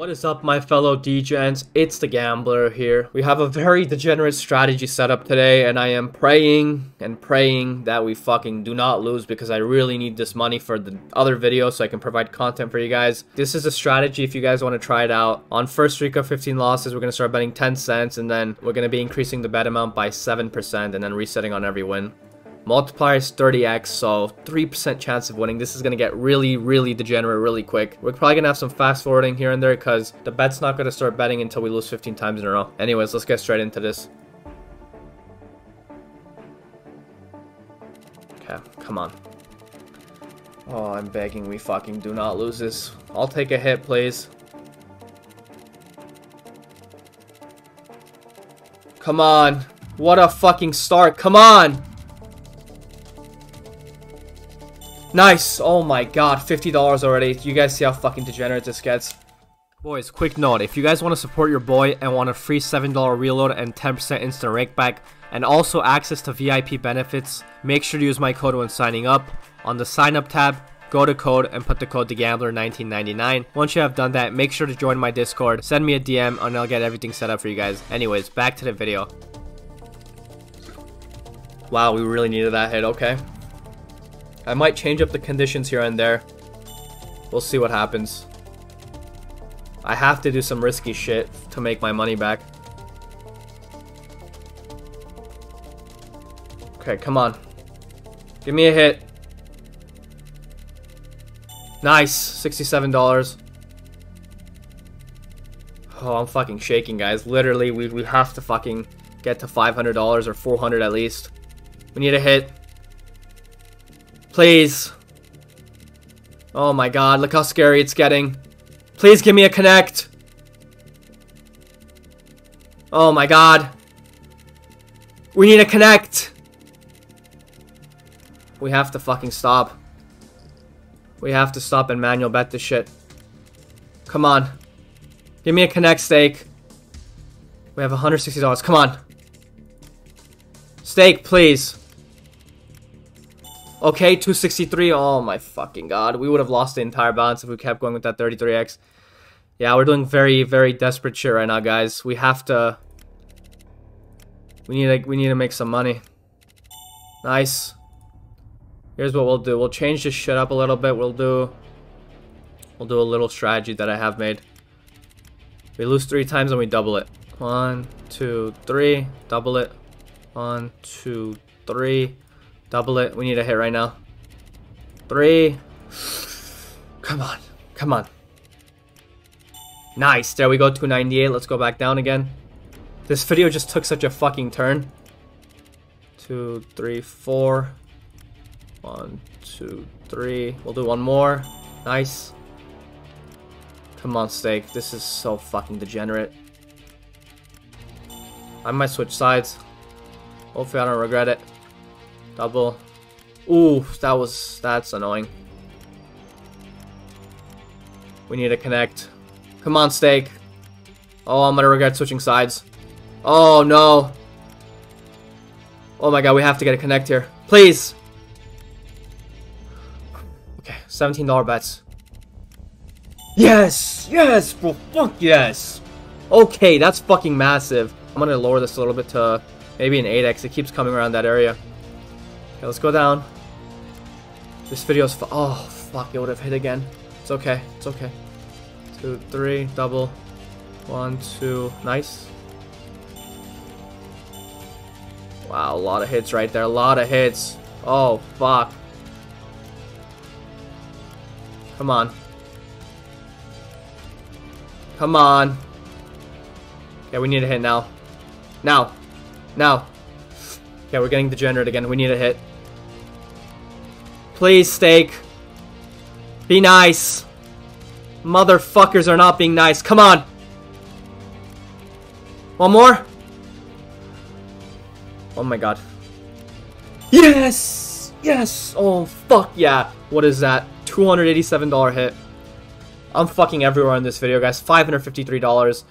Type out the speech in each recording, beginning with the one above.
What is up my fellow degens? It's the Gambler here. We have a very degenerate strategy set up today and I am praying and praying that we fucking do not lose because I really need this money for the other video so I can provide content for you guys. This is a strategy if you guys want to try it out. On first streak of 15 losses, we're going to start betting 10 cents and then we're going to be increasing the bet amount by 7% and then resetting on every win. Multiplier is 30x, so 3% chance of winning. This is going to get really, really degenerate really quick. We're probably going to have some fast forwarding here and there because the bet's not going to start betting until we lose 15 times in a row. Anyways, let's get straight into this. Okay, come on. Oh, I'm begging we fucking do not lose this. I'll take a hit, please. Come on. What a fucking start. Come on. Nice! Oh my god, $50 already. You guys see how fucking degenerate this gets. Boys, quick note, if you guys want to support your boy and want a free $7 reload and 10% instant rakeback, and also access to VIP benefits, make sure to use my code when signing up. On the sign up tab, go to code and put the code TheGambler1999. Once you have done that, make sure to join my Discord, send me a DM, and I'll get everything set up for you guys. Anyways, back to the video. Wow, we really needed that hit, okay. I might change up the conditions here and there. We'll see what happens. I have to do some risky shit to make my money back. Okay, come on. Give me a hit. Nice. $67. Oh, I'm fucking shaking, guys. Literally, we, we have to fucking get to $500 or 400 at least. We need a hit. Please. Oh my god, look how scary it's getting. Please give me a connect. Oh my god. We need a connect. We have to fucking stop. We have to stop and manual bet this shit. Come on. Give me a connect stake. We have $160. Come on. Stake, please. Okay, 263. Oh my fucking god. We would have lost the entire balance if we kept going with that 33x. Yeah, we're doing very, very desperate shit right now, guys. We have to... We need to, we need to make some money. Nice. Here's what we'll do. We'll change this shit up a little bit. We'll do... We'll do a little strategy that I have made. We lose three times and we double it. One, two, three. Double it. One, two, three. Double it. We need a hit right now. Three. Come on. Come on. Nice. There we go. 298. Let's go back down again. This video just took such a fucking turn. Two, three, four. One, two, three. We'll do one more. Nice. Come on, Stake. This is so fucking degenerate. I might switch sides. Hopefully I don't regret it. Double. Ooh, that was... That's annoying. We need to connect. Come on, Stake. Oh, I'm gonna regret switching sides. Oh, no. Oh my god, we have to get a connect here. Please! Okay, $17 bets. Yes! Yes, bro! Fuck yes! Okay, that's fucking massive. I'm gonna lower this a little bit to maybe an 8x. It keeps coming around that area. Okay, let's go down. This video's oh fuck, it would have hit again. It's okay, it's okay. Two, three, double. One, two, nice. Wow, a lot of hits right there, a lot of hits. Oh fuck. Come on. Come on. Yeah, we need a hit now. Now. Now. Yeah, we're getting degenerate again. We need a hit. Please, Stake. Be nice. Motherfuckers are not being nice. Come on. One more. Oh my god. Yes! Yes! Oh, fuck yeah. What is that? $287 hit. I'm fucking everywhere in this video, guys. $553.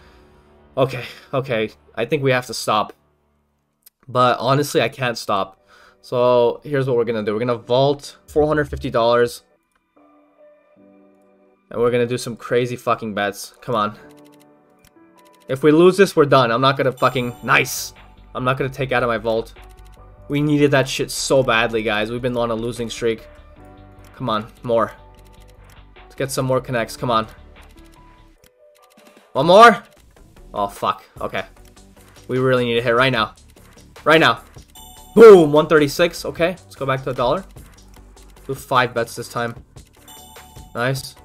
Okay, okay. I think we have to stop. But honestly, I can't stop. So here's what we're gonna do. We're gonna vault $450. And we're gonna do some crazy fucking bets. Come on. If we lose this, we're done. I'm not gonna fucking... Nice! I'm not gonna take out of my vault. We needed that shit so badly, guys. We've been on a losing streak. Come on, more. Let's get some more connects. Come on. One more? Oh, fuck. Okay. We really need to hit right now. Right now. Boom! 136. Okay, let's go back to a dollar. Do five bets this time. Nice.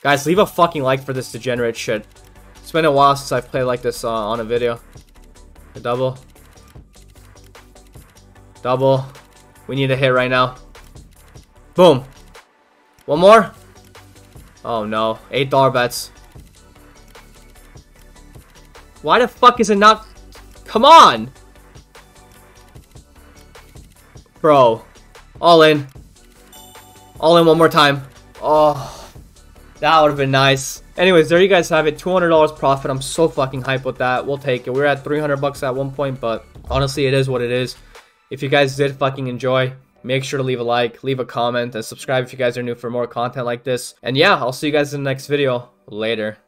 Guys, leave a fucking like for this degenerate shit. It's been a while since I've played like this uh, on a video. A double. Double. We need a hit right now. Boom. One more. Oh no. $8 bets. Why the fuck is it not... Come on! Bro. All in. All in one more time. Oh. That would have been nice. Anyways, there you guys have it. $200 profit. I'm so fucking hyped with that. We'll take it. We were at 300 bucks at one point, but honestly, it is what it is. If you guys did fucking enjoy, make sure to leave a like, leave a comment, and subscribe if you guys are new for more content like this. And yeah, I'll see you guys in the next video. Later.